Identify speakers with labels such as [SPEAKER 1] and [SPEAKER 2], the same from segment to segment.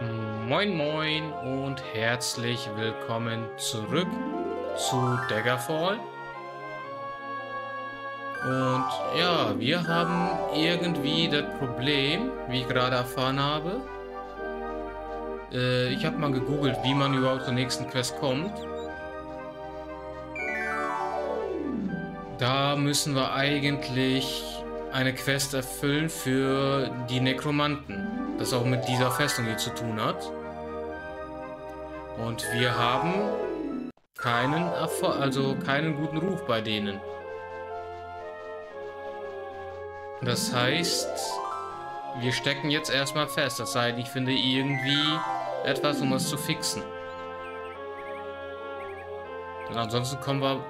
[SPEAKER 1] Moin Moin und herzlich willkommen zurück zu Daggerfall. Und ja, wir haben irgendwie das Problem, wie ich gerade erfahren habe. Äh, ich habe mal gegoogelt, wie man überhaupt zur nächsten Quest kommt. Da müssen wir eigentlich eine Quest erfüllen für die Nekromanten. Das auch mit dieser Festung hier zu tun hat. Und wir haben keinen Erfolg, also keinen guten Ruf bei denen. Das heißt, wir stecken jetzt erstmal fest. Das heißt, ich finde irgendwie etwas, um es zu fixen. Und ansonsten kommen wir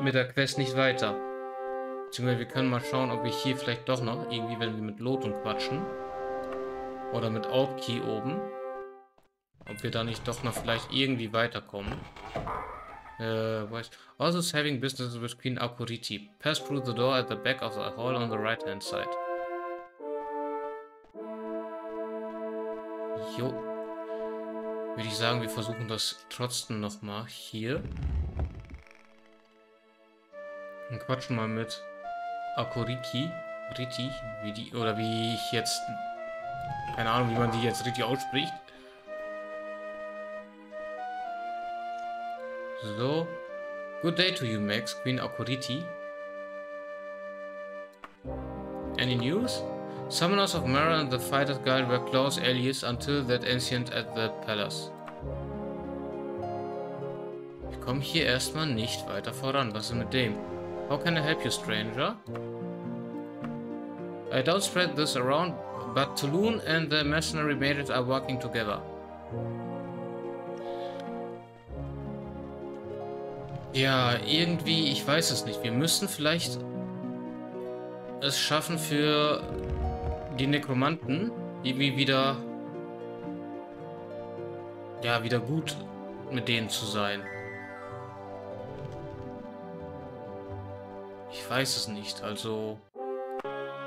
[SPEAKER 1] mit der Quest nicht weiter. Beziehungsweise wir können mal schauen, ob wir hier vielleicht doch noch irgendwie, wenn wir mit Lotung quatschen. Oder mit Outkey oben. Ob wir da nicht doch noch vielleicht irgendwie weiterkommen. Uh, also having business with Queen Akuriti. Pass through the door at the back of the hall on the right hand side. Jo. Würde ich sagen, wir versuchen das trotzdem nochmal hier. Und quatschen mal mit Akuriki. Riti, wie die, oder wie ich jetzt, keine Ahnung, wie man die jetzt richtig ausspricht. So. Good day to you, Max, Queen Akuriti. Any news? Summoners of Mara and the Fighters Guild were close allies until that ancient at the palace. Ich komme hier erstmal nicht weiter voran. Was ist mit dem? How can I help you, stranger? I don't spread this around, but Tulun and the mercenary mages are working together. Ja, irgendwie, ich weiß es nicht. Wir müssen vielleicht es schaffen für die Nekromanten, irgendwie wieder, ja, wieder gut mit denen zu sein. Ich weiß es nicht. Also,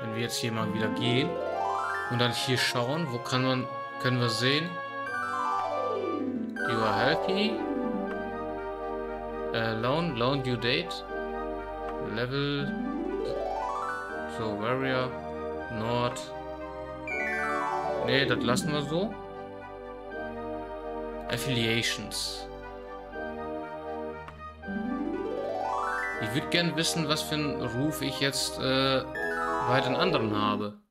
[SPEAKER 1] wenn wir jetzt hier mal wieder gehen und dann hier schauen, wo kann man, können wir sehen? You are healthy. Äh, Loan, Due Date. Level. So, Warrior. Nord. Ne, das lassen wir so. Affiliations. Ich würde gern wissen, was für einen Ruf ich jetzt äh, bei den anderen habe.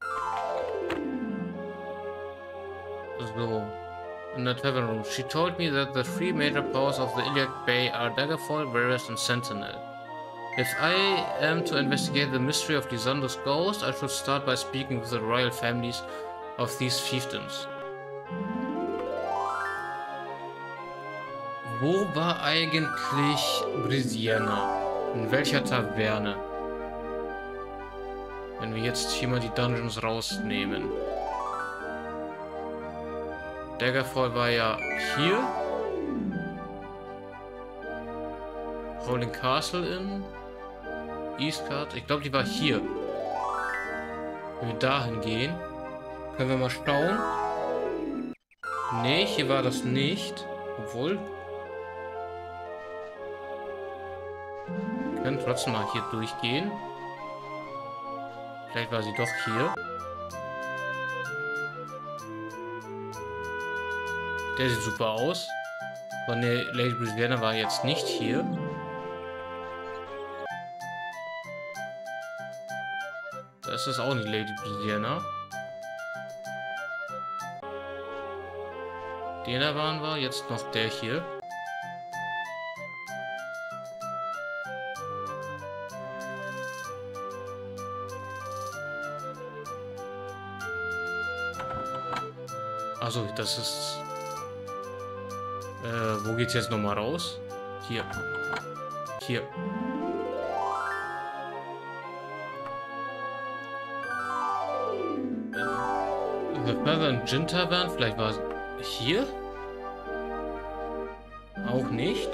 [SPEAKER 1] In the tavern room. She told me that the three major powers of the Iliac Bay are Daggerfall, Varus, and Sentinel. If I am to investigate the mystery of Lisandro's ghost, I should start by speaking with the royal families of these fiefdoms. Wo war eigentlich Brisiana? In welcher Taverne? Wenn wir jetzt hier mal die Dungeons rausnehmen. Daggerfall war ja hier. Rolling Castle in Eastcard. Ich glaube, die war hier. Wenn wir dahin gehen, können wir mal schauen. Nee, hier war das nicht. Obwohl. Wir können trotzdem mal hier durchgehen. Vielleicht war sie doch hier. Der sieht super aus. Aber ne, Lady Brisbane war jetzt nicht hier. Das ist auch nicht Lady Brisbane. Den da waren wir, jetzt noch der hier. Also, das ist wo geht's jetzt nochmal raus? Hier. Hier. The Feather and Gin Tavern, vielleicht war es hier? Auch nicht.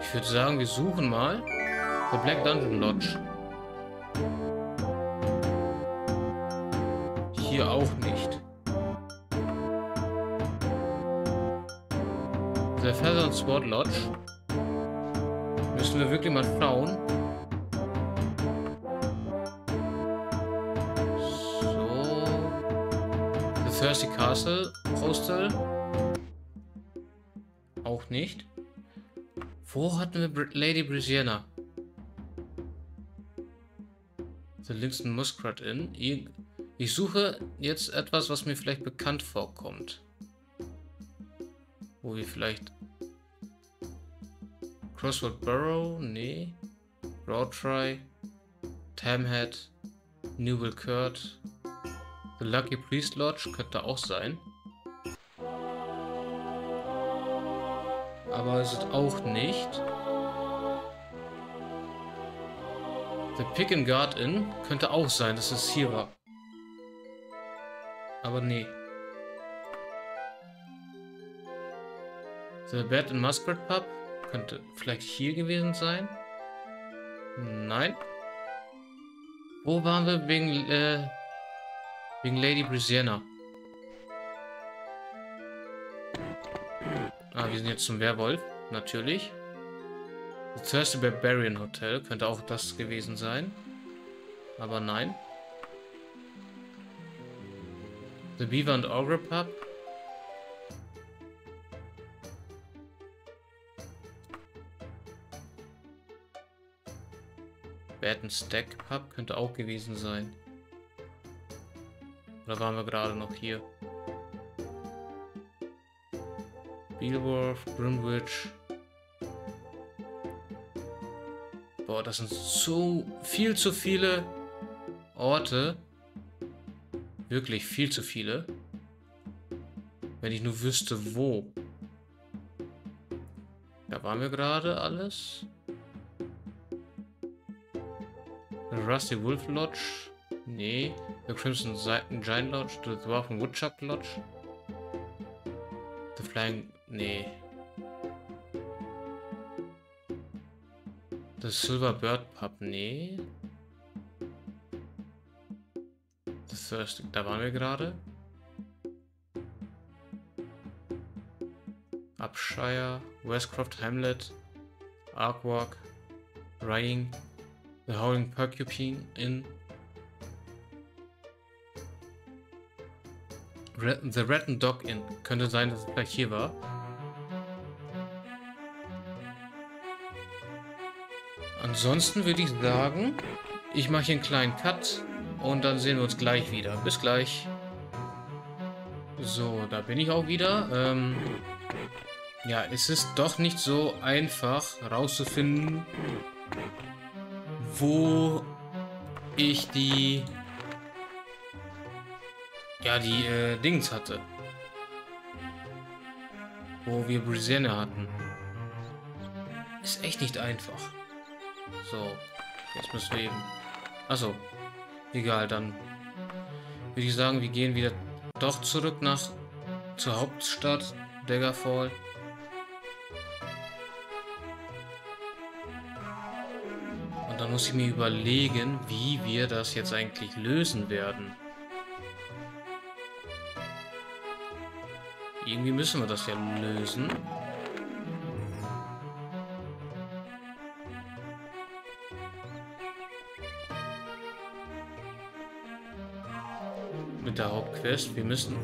[SPEAKER 1] Ich würde sagen, wir suchen mal The Black Dungeon Lodge. Hier auch nicht. Sword Lodge. Müssen wir wirklich mal schauen. So. The Thirsty Castle Hostel. Auch nicht. Wo hatten wir Br Lady Brigiana? The Lingston Muskrat Inn. Ich suche jetzt etwas, was mir vielleicht bekannt vorkommt. Wo wir vielleicht... Crossroad Burrow? Nee. Broadtry. Tamhead. Newell Kurt. The Lucky Priest Lodge könnte auch sein. Aber es ist auch nicht. The Pick and Guard Inn könnte auch sein, dass es hier war. Aber nee. The Bed and Muskrat Pub könnte vielleicht hier gewesen sein. Nein. Wo waren wir wegen, äh, wegen Lady Briziana? Ah, wir sind jetzt zum Werwolf, natürlich. The Thirsty Barbarian Hotel könnte auch das gewesen sein. Aber nein. The Beaver and Ogre Pub. Bad Stack Pub könnte auch gewesen sein. Oder waren wir gerade noch hier? Beelworth, Greenwich. Boah, das sind so viel zu viele Orte. Wirklich viel zu viele. Wenn ich nur wüsste, wo. Da waren wir gerade alles. Rusty Wolf Lodge. Nee. The Crimson Giant Lodge. The Dwarfen Woodchuck Lodge. The Flying... Nee. Das Silver Bird Pub, nee. Das Thirsty, da waren wir gerade. Upshire, Westcroft Hamlet, Arkwalk, Rying, The Howling Porcupine Inn, Red, The Red and Dog Inn. Könnte sein, dass es vielleicht hier war. Ansonsten würde ich sagen, ich mache hier einen kleinen Cut und dann sehen wir uns gleich wieder. Bis gleich. So, da bin ich auch wieder. Ähm, ja, es ist doch nicht so einfach rauszufinden, wo ich die ja, die äh, Dings hatte. Wo wir Brisenne hatten. Ist echt nicht einfach. So, jetzt müssen wir eben... Achso, egal, dann würde ich sagen, wir gehen wieder doch zurück nach zur Hauptstadt Daggerfall. Muss ich mir überlegen, wie wir das jetzt eigentlich lösen werden. Irgendwie müssen wir das ja lösen. mit der Hauptquest. Wir müssen...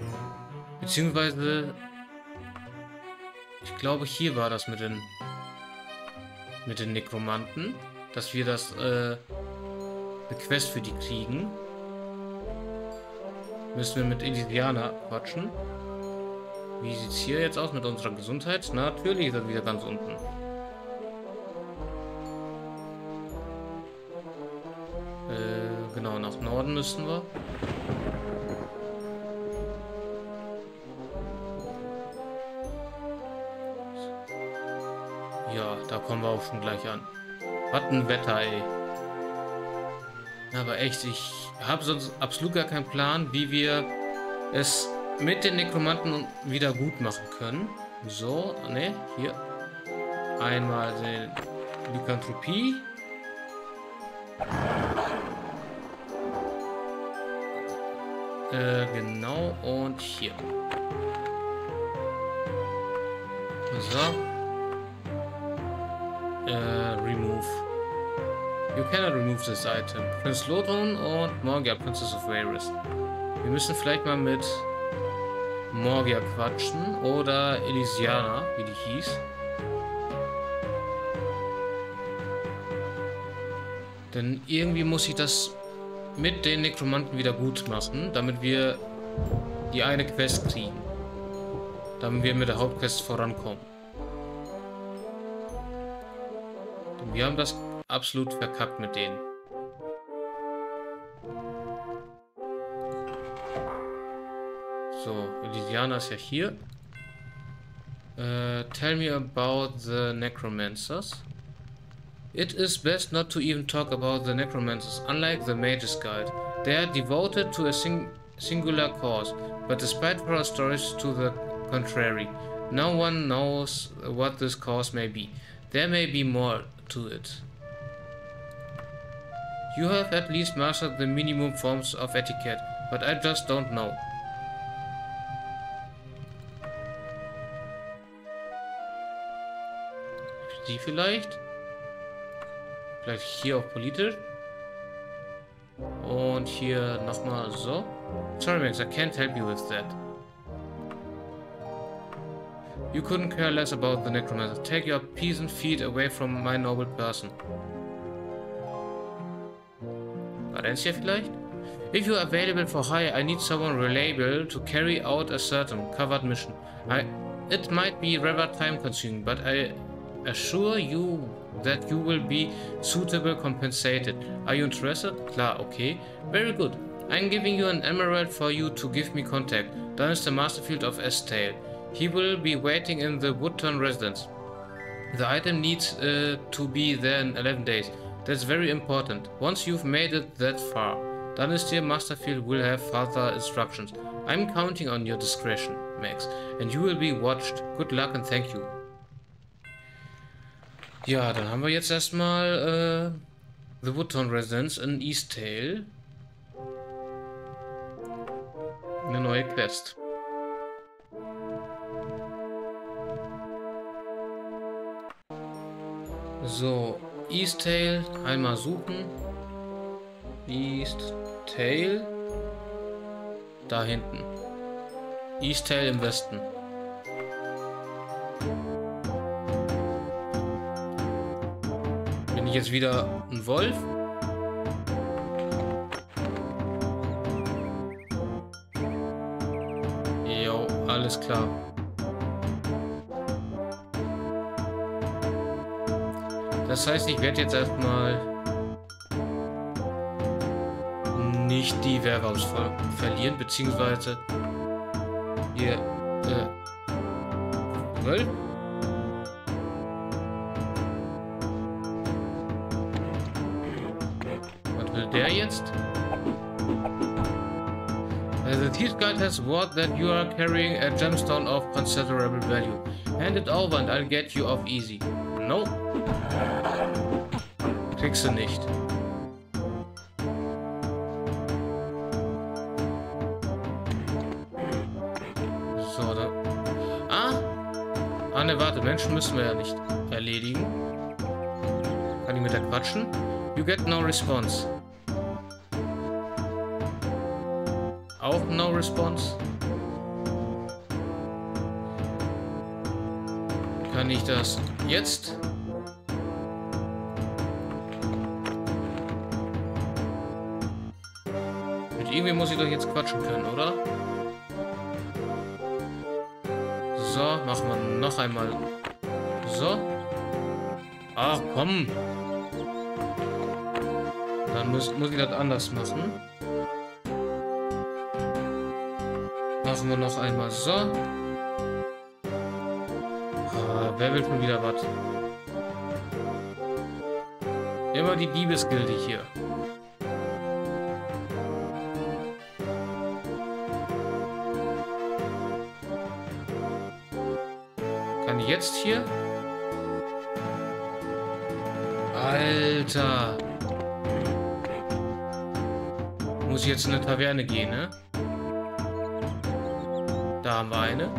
[SPEAKER 1] Beziehungsweise... Ich glaube, hier war das mit den... Mit den Nekromanten. Dass wir das... Äh, eine Quest für die kriegen. Müssen wir mit Indianer quatschen. Wie sieht es hier jetzt aus mit unserer Gesundheit? Natürlich ist er wieder ganz unten. Äh, genau, nach Norden müssen wir. Da kommen wir auch schon gleich an. Was ein Wetter, ey. Aber echt, ich habe sonst absolut gar keinen Plan, wie wir es mit den Nekromanten wieder gut machen können. So, ne, hier. Einmal den Lykanthropie. Äh, genau, und hier. So. Äh, remove. You cannot remove this item. Prinz Lothron und Morgia, Princess of Varys. Wir müssen vielleicht mal mit Morgia quatschen oder Elysiana, wie die hieß. Denn irgendwie muss ich das mit den Nekromanten wieder gut machen, damit wir die eine Quest kriegen. Damit wir mit der Hauptquest vorankommen. Denn wir haben das absolut verkackt mit denen. So, Elysiana ist ja hier. Uh, tell me about the Necromancers. It is best not to even talk about the necromancers, unlike the Mage's Guide. They are devoted to a sing singular cause, but despite horror stories to the contrary, no one knows what this cause may be. There may be more to it. You have at least mastered the minimum forms of etiquette, but I just don't know. Sie vielleicht? Vielleicht hier auch politisch. Und hier nochmal so. Sorry, Max, I can't help you with that. You couldn't care less about the necromancer. Take your peasant feet away from my noble person. Valencia vielleicht? If you are available for hire, I need someone reliable to carry out a certain covered mission. I, it might be rather time consuming, but I assure you that you will be suitably compensated. Are you interested? Klar, okay. Very good. I'm giving you an emerald for you to give me contact. Done is the Masterfield of Estale. He will be waiting in the Woodton residence. The item needs uh, to be there in 11 days. That's very important. Once you've made it that far, Dynasty Masterfield will have further instructions. I'm counting on your discretion, Max, and you will be watched. Good luck and thank you. Ja, dann haben wir jetzt erstmal äh, The Woodtown Residence in East Tale. Eine neue Quest. So, East Tale einmal suchen. East Tale. Da hinten. East Tale im Westen. ich jetzt wieder ein Wolf? Jo, alles klar. Das heißt, ich werde jetzt erstmal nicht die ver verlieren, beziehungsweise hier, äh, Wölf? der jetzt? The thief guide has word that you are carrying a gemstone of considerable value. Hand it over and I'll get you off easy. No. Kriegst du nicht. So, da. Ah! Ah, ne, warte. Menschen müssen wir ja nicht erledigen. Kann ich mit der quatschen? You get no response. Auch No Response. Kann ich das jetzt? Irgendwie muss ich doch jetzt quatschen können, oder? So, machen wir noch einmal. So. Ach, komm. Dann muss, muss ich das anders machen. Machen wir noch einmal so. Ah, wer will schon wieder was? Immer die Diebesgilde hier. Dann jetzt hier. Alter. Muss ich jetzt in eine Taverne gehen, ne? Da haben wir eine.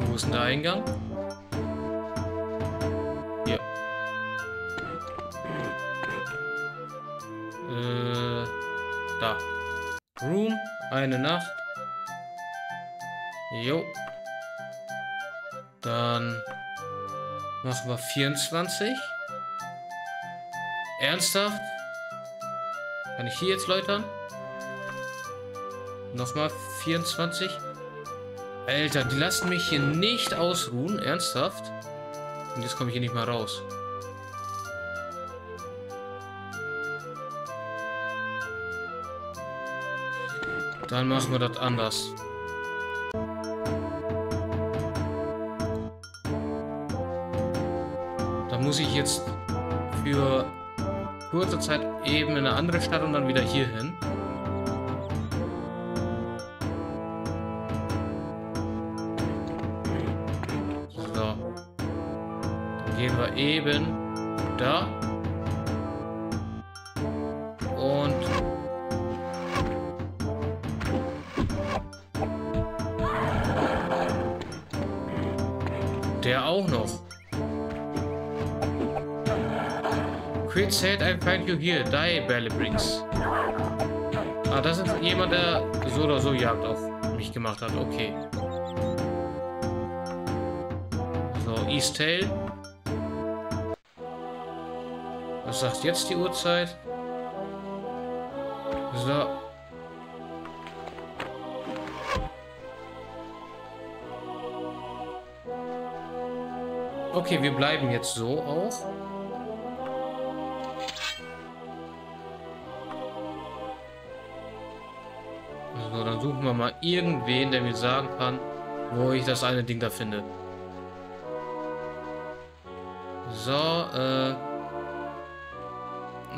[SPEAKER 1] Wo ist denn der Eingang? Eine Nacht. Jo. Dann machen wir 24. Ernsthaft? Kann ich hier jetzt läutern? Nochmal 24. Alter, die lassen mich hier nicht ausruhen. Ernsthaft? Und jetzt komme ich hier nicht mal raus. Dann machen wir das anders. Da muss ich jetzt für kurze Zeit eben in eine andere Stadt und dann wieder hier hin. So. Dann gehen wir eben Find you here. Die, Bellebrings. Ah, das ist jemand, der so oder so Jagd auf mich gemacht hat. Okay. So, East Tail. Was sagt jetzt die Uhrzeit? So. Okay, wir bleiben jetzt so auch. So, dann suchen wir mal irgendwen, der mir sagen kann, wo ich das eine Ding da finde. So, äh...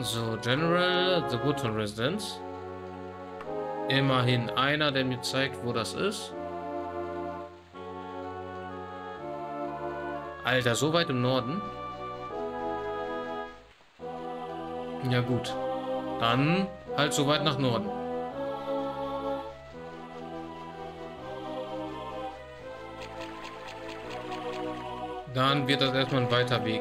[SPEAKER 1] So, General, The Woodton Residence. Immerhin einer, der mir zeigt, wo das ist. Alter, so weit im Norden. Ja gut. Dann halt so weit nach Norden. Dann wird das erstmal ein weiter Weg.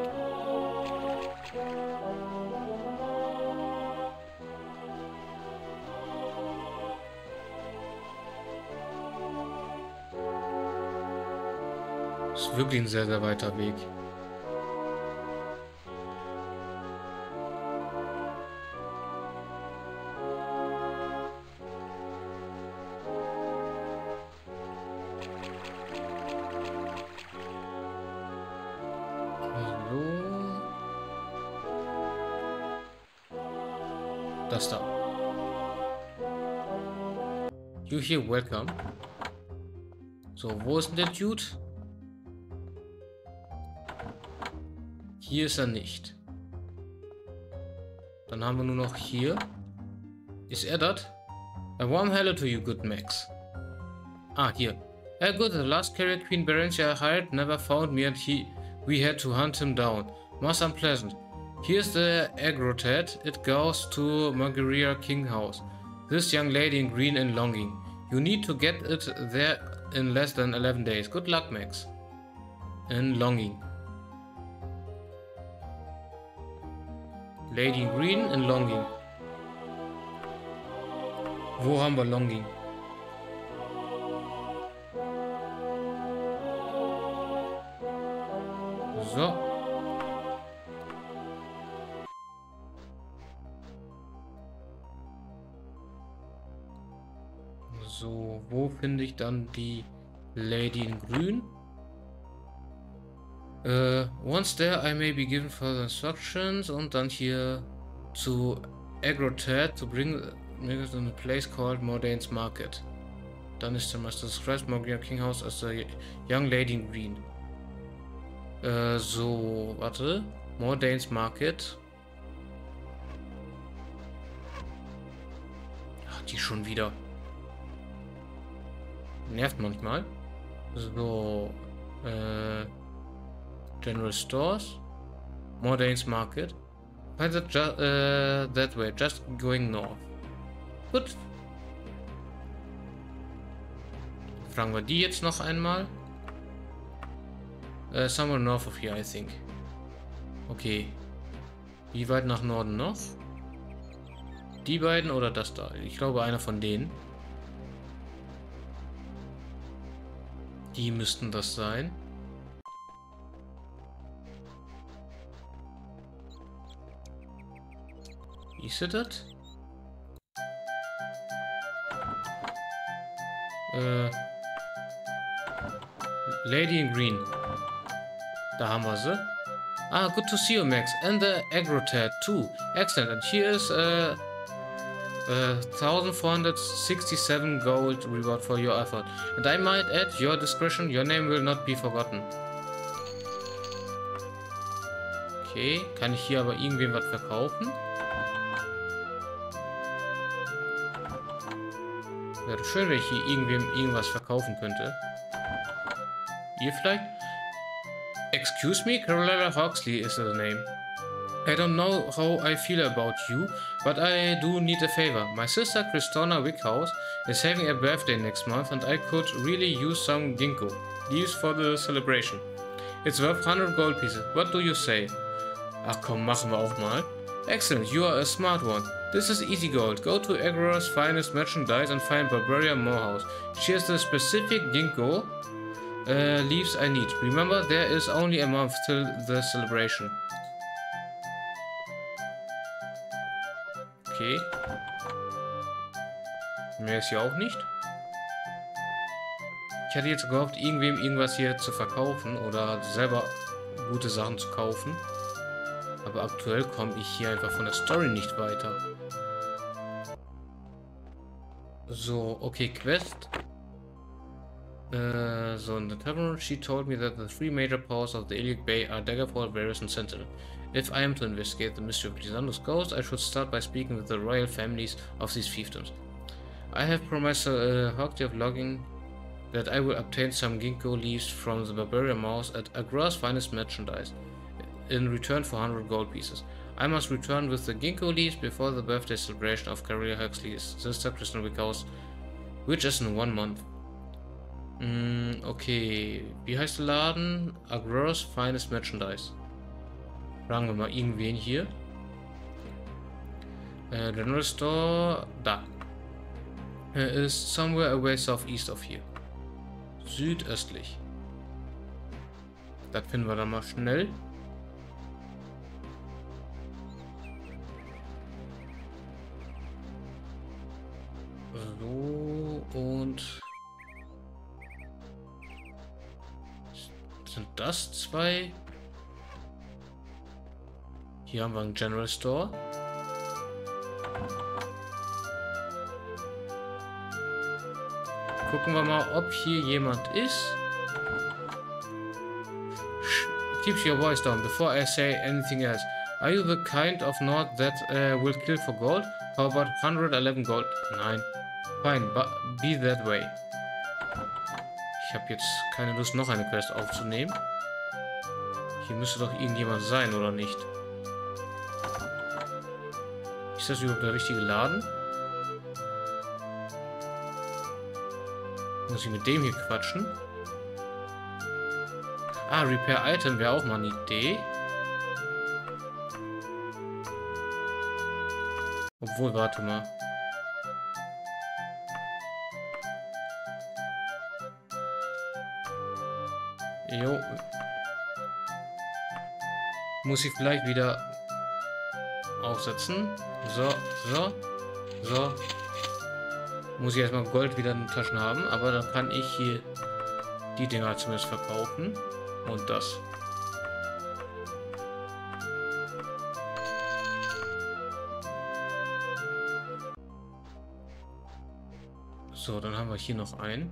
[SPEAKER 1] Das ist wirklich ein sehr, sehr weiter Weg. Here, welcome. So, der Dude? Hier ist er nicht. Dann haben wir nur noch hier. Ist er? A warm hello to you, good Max. Ah, hier. Uh, good, the last carrier Queen Berencia hired never found me and he we had to hunt him down. Most unpleasant. Here's the Agrotet. It goes to Margarita King House. This young lady in green and longing. You need to get it there in less than 11 days. Good luck, Max. In longing. Lady green in longing. Wo haben wir longing? So. Ich dann die Lady in Grün? Uh, once there, I may be given further instructions und dann hier zu Agrotet to bring it in a place called Mordane's Market. Dann ist der Master describes Morgan King House as a young lady in green. Uh, so, warte. Mordane's Market. Ach, die schon wieder. Nervt manchmal. So, äh... General Stores, Mordane's Market. Find that, uh, that way, just going north. Gut. Fragen wir die jetzt noch einmal. Uh, somewhere north of here, I think. Okay. Wie weit nach Norden noch? Die beiden oder das da? Ich glaube, einer von denen. Die müssten das sein. Wie ist das? Äh, Lady in Green. Da haben wir sie. Ah, good to see you, Max. And the Agrotad too. Excellent. And here is uh, uh, 1467 gold reward for your effort. And I might add, your discretion, your name will not be forgotten. Okay, kann ich hier aber irgendwem was verkaufen? Wäre schön, wenn ich hier irgendwem irgendwas verkaufen könnte. Ihr vielleicht? Excuse me, Carolina Hawksley is the name. I don't know how I feel about you, but I do need a favor. My sister Christona Wickhouse is having a birthday next month and I could really use some ginkgo leaves for the celebration. It's worth 100 gold pieces. What do you say? Ach komm, machen wir auch mal. Excellent, you are a smart one. This is easy gold. Go to Agora's finest merchandise and find Barbaria Morehouse. She has the specific ginkgo uh, leaves I need. Remember, there is only a month till the celebration. Okay. Mehr ist hier auch nicht. Ich hatte jetzt gehofft, irgendwem irgendwas hier zu verkaufen oder selber gute Sachen zu kaufen. Aber aktuell komme ich hier einfach von der Story nicht weiter. So, okay, Quest. Uh, so in the tavern, she told me that the three major powers of the Iliac Bay are Daggerfall, Varus, and Sentinel. If I am to investigate the mystery of Lysander's ghost, I should start by speaking with the royal families of these fiefdoms. I have promised uh, Hogty of Logging that I will obtain some ginkgo leaves from the Barbarian Mouse at Agra's finest merchandise in return for 100 gold pieces. I must return with the ginkgo leaves before the birthday celebration of Career Huxley's sister Kristen Wickhouse, which is in one month. Mm, okay, wie heißt der Laden? Agrora's Finest Merchandise. Fragen wir mal irgendwen hier. Äh, General Store, da. Er ist somewhere away southeast of here. Südöstlich. Das finden wir dann mal schnell. So und das zwei? Hier haben wir einen General Store. Gucken wir mal, ob hier jemand ist. Keep your voice down before I say anything else. Are you the kind of Nord that uh, will kill for gold? How about 111 gold? Nein. Fine, but be that way. Ich habe jetzt keine Lust, noch eine Quest aufzunehmen. Hier müsste doch irgendjemand sein, oder nicht? Ist das überhaupt der richtige Laden? Muss ich mit dem hier quatschen? Ah, Repair Item wäre auch mal eine Idee. Obwohl, warte mal. Jo. Muss ich vielleicht wieder aufsetzen. So, so, so. Muss ich erstmal Gold wieder in den Taschen haben, aber dann kann ich hier die Dinger zumindest verkaufen. Und das. So, dann haben wir hier noch einen.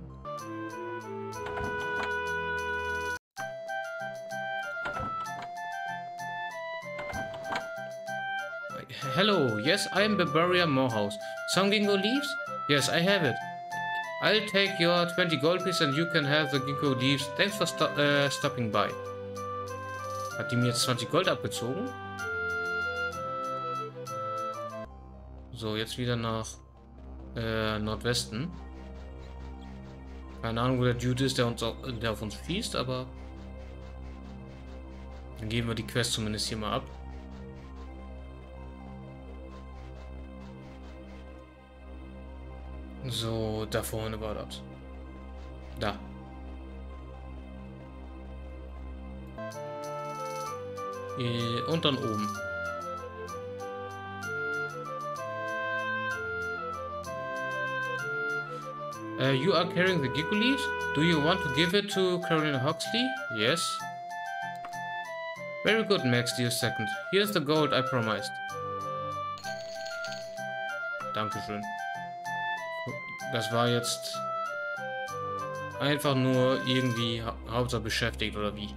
[SPEAKER 1] Hello, yes, I am Barbaria Morehouse. Some ginkgo leaves? Yes, I have it. I'll take your 20 gold pieces and you can have the ginkgo leaves. Thanks for sto uh, stopping by. Hat die mir jetzt 20 Gold abgezogen? So, jetzt wieder nach äh, Nordwesten. Keine Ahnung, wo der Dude ist, der, uns, der auf uns fließt, aber Dann geben wir die Quest zumindest hier mal ab. So, da vorne war das. Da. Äh, und dann oben. Uh, you are carrying the Gigulis? Do you want to give it to Carolina Huxley? Yes. Very good, Max, dear second. Here's the gold I promised. Dankeschön. Das war jetzt einfach nur irgendwie hau Hauptsache beschäftigt oder wie.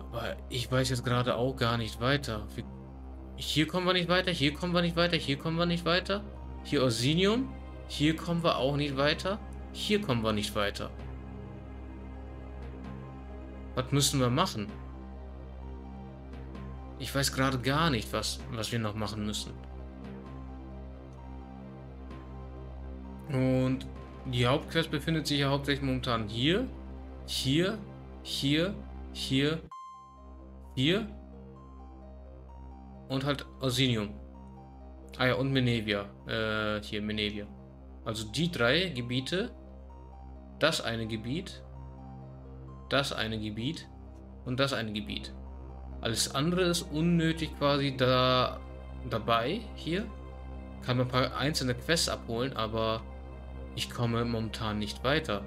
[SPEAKER 1] Aber ich weiß jetzt gerade auch gar nicht weiter. Hier kommen wir nicht weiter, hier kommen wir nicht weiter, hier kommen wir nicht weiter. Hier Orsinium. Hier kommen wir auch nicht weiter. Hier kommen wir nicht weiter. Was müssen wir machen? Ich weiß gerade gar nicht, was, was wir noch machen müssen. Und die Hauptquest befindet sich ja hauptsächlich momentan hier, hier, hier, hier, hier und halt Orsinium. Ah ja, und Menevia. Äh, hier, Menevia. Also die drei Gebiete, das eine Gebiet, das eine Gebiet und das eine Gebiet. Alles andere ist unnötig quasi da dabei hier. Kann man ein paar einzelne Quests abholen, aber ich komme momentan nicht weiter.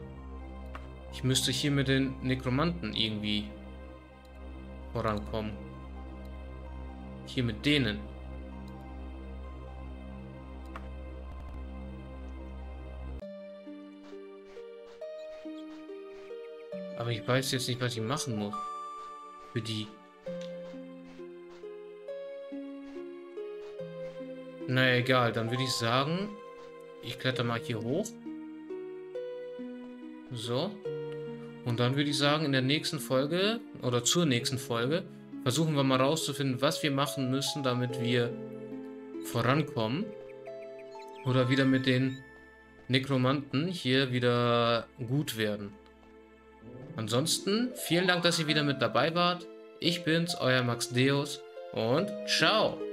[SPEAKER 1] Ich müsste hier mit den Nekromanten irgendwie vorankommen. Hier mit denen. Aber ich weiß jetzt nicht, was ich machen muss. Für die. Na egal, dann würde ich sagen, ich kletter mal hier hoch. So. Und dann würde ich sagen, in der nächsten Folge oder zur nächsten Folge versuchen wir mal rauszufinden, was wir machen müssen, damit wir vorankommen. Oder wieder mit den Nekromanten hier wieder gut werden. Ansonsten, vielen Dank, dass ihr wieder mit dabei wart. Ich bin's, euer Max Deus und ciao!